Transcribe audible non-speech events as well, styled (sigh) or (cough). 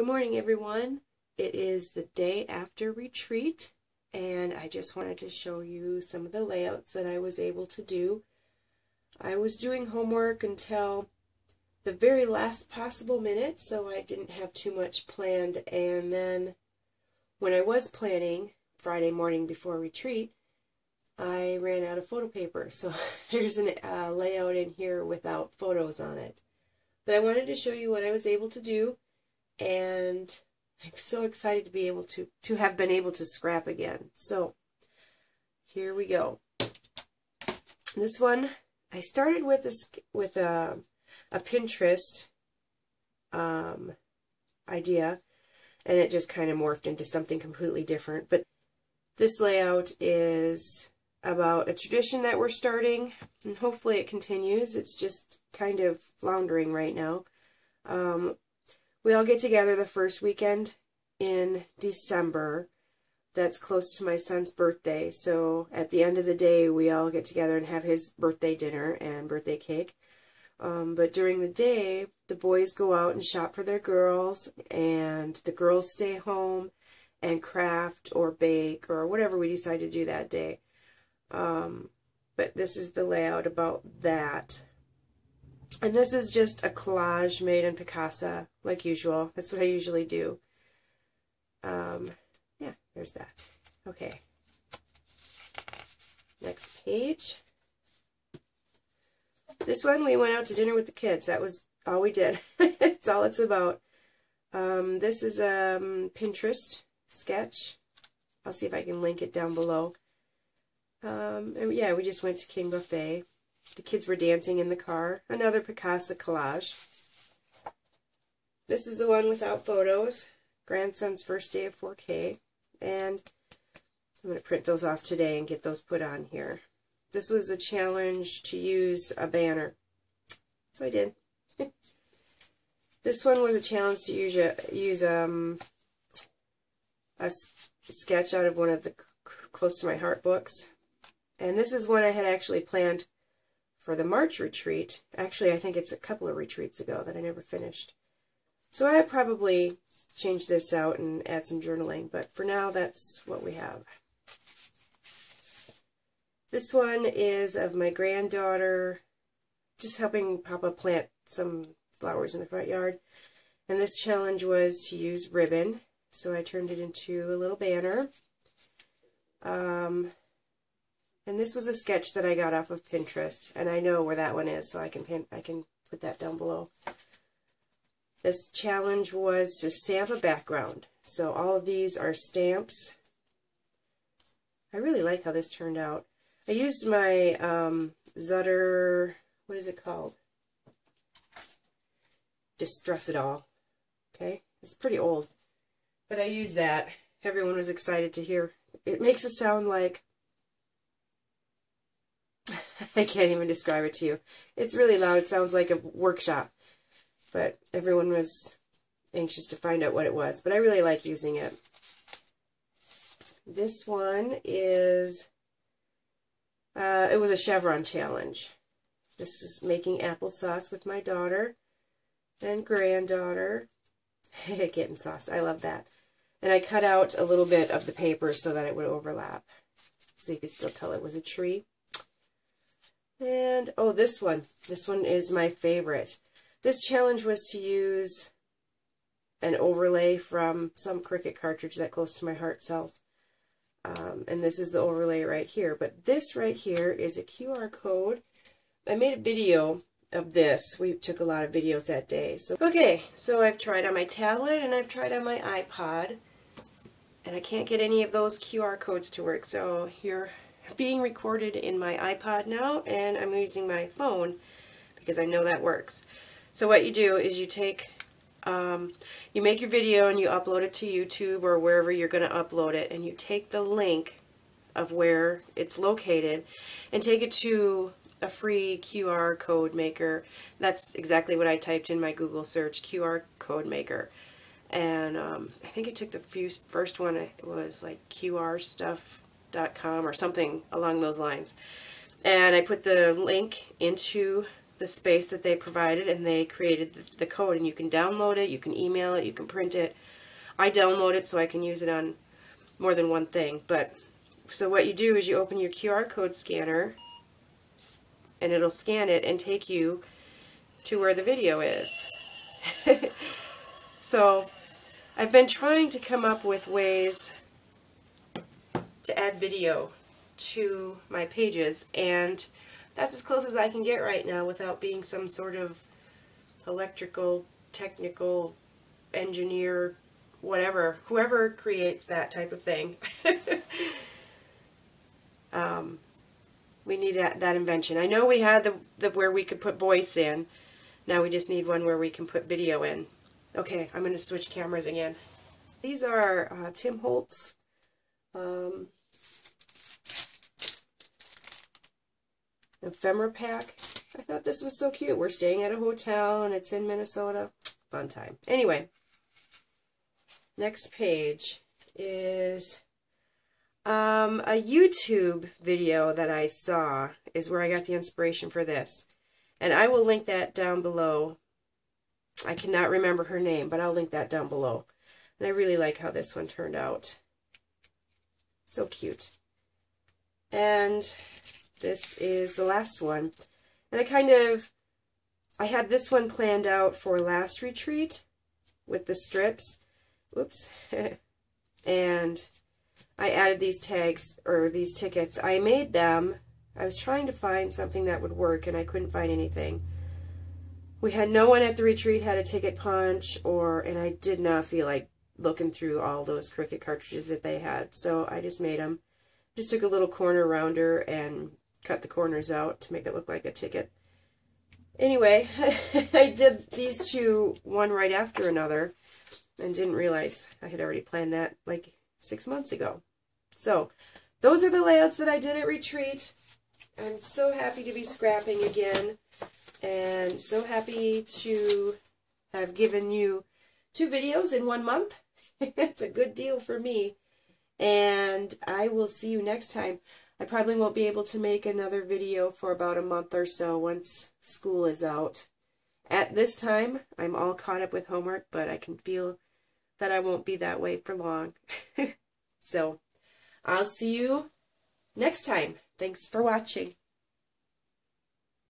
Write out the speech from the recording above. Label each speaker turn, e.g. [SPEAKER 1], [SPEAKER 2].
[SPEAKER 1] Good morning, everyone. It is the day after retreat, and I just wanted to show you some of the layouts that I was able to do. I was doing homework until the very last possible minute, so I didn't have too much planned, and then when I was planning Friday morning before retreat, I ran out of photo paper, so (laughs) there's a uh, layout in here without photos on it. But I wanted to show you what I was able to do, and I'm so excited to be able to, to have been able to scrap again. So, here we go. This one, I started with a, with a, a Pinterest um, idea, and it just kind of morphed into something completely different. But this layout is about a tradition that we're starting, and hopefully it continues. It's just kind of floundering right now. Um, we all get together the first weekend in December. That's close to my son's birthday. So at the end of the day, we all get together and have his birthday dinner and birthday cake. Um, but during the day, the boys go out and shop for their girls, and the girls stay home and craft or bake or whatever we decide to do that day. Um, but this is the layout about that. And this is just a collage made in Picasa, like usual. That's what I usually do. Um, yeah, there's that. Okay. Next page. This one, we went out to dinner with the kids. That was all we did. (laughs) It's all it's about. Um, this is a um, Pinterest sketch. I'll see if I can link it down below. Um, and yeah, we just went to King Buffet. The kids were dancing in the car. Another Picasa collage. This is the one without photos. Grandson's first day of 4K. And I'm going to print those off today and get those put on here. This was a challenge to use a banner. So I did. (laughs) this one was a challenge to use a, use um, a sketch out of one of the Close to My Heart books. And this is one I had actually planned for the March retreat. Actually, I think it's a couple of retreats ago that I never finished. So I probably change this out and add some journaling, but for now, that's what we have. This one is of my granddaughter, just helping Papa plant some flowers in the front yard. And this challenge was to use ribbon, so I turned it into a little banner. Um, and this was a sketch that I got off of Pinterest, and I know where that one is, so I can pin, I can put that down below. This challenge was to stamp a background. So all of these are stamps. I really like how this turned out. I used my um, Zutter, what is it called? Distress It All. Okay, it's pretty old. But I used that. Everyone was excited to hear. It makes it sound like (laughs) I can't even describe it to you. It's really loud. It sounds like a workshop. But everyone was anxious to find out what it was. But I really like using it. This one is, uh, it was a chevron challenge. This is making applesauce with my daughter and granddaughter. (laughs) Getting sauced. I love that. And I cut out a little bit of the paper so that it would overlap. So you could still tell it was a tree. And, oh, this one. This one is my favorite. This challenge was to use an overlay from some Cricut cartridge that Close to My Heart sells. Um, and this is the overlay right here. But this right here is a QR code. I made a video of this. We took a lot of videos that day. So Okay, so I've tried on my tablet and I've tried on my iPod. And I can't get any of those QR codes to work. So here being recorded in my iPod now and I'm using my phone because I know that works. So what you do is you take, um, you make your video and you upload it to YouTube or wherever you're going to upload it and you take the link of where it's located and take it to a free QR code maker. That's exactly what I typed in my Google search, QR code maker. And um, I think it took the first one, it was like QR stuff com or something along those lines. And I put the link into the space that they provided and they created the, the code and you can download it, you can email it, you can print it. I download it so I can use it on more than one thing. But so what you do is you open your QR code scanner and it'll scan it and take you to where the video is. (laughs) so I've been trying to come up with ways to add video to my pages and that's as close as I can get right now without being some sort of electrical, technical, engineer, whatever, whoever creates that type of thing. (laughs) um, we need that, that invention. I know we had the, the where we could put voice in. Now we just need one where we can put video in. Okay, I'm going to switch cameras again. These are uh, Tim Holtz um, ephemera pack. I thought this was so cute. We're staying at a hotel and it's in Minnesota. Fun time. Anyway, next page is um, a YouTube video that I saw is where I got the inspiration for this. And I will link that down below. I cannot remember her name, but I'll link that down below. And I really like how this one turned out. So cute. And this is the last one. And I kind of, I had this one planned out for last retreat with the strips. Whoops. (laughs) and I added these tags, or these tickets. I made them. I was trying to find something that would work, and I couldn't find anything. We had no one at the retreat had a ticket punch, or and I did not feel like looking through all those Cricut cartridges that they had, so I just made them. Just took a little corner rounder and cut the corners out to make it look like a ticket. Anyway, (laughs) I did these two one right after another and didn't realize I had already planned that like six months ago. So those are the layouts that I did at Retreat. I'm so happy to be scrapping again and so happy to have given you two videos in one month. (laughs) it's a good deal for me. And I will see you next time. I probably won't be able to make another video for about a month or so once school is out. At this time, I'm all caught up with homework, but I can feel that I won't be that way for long. (laughs) so, I'll see you next time. Thanks for watching.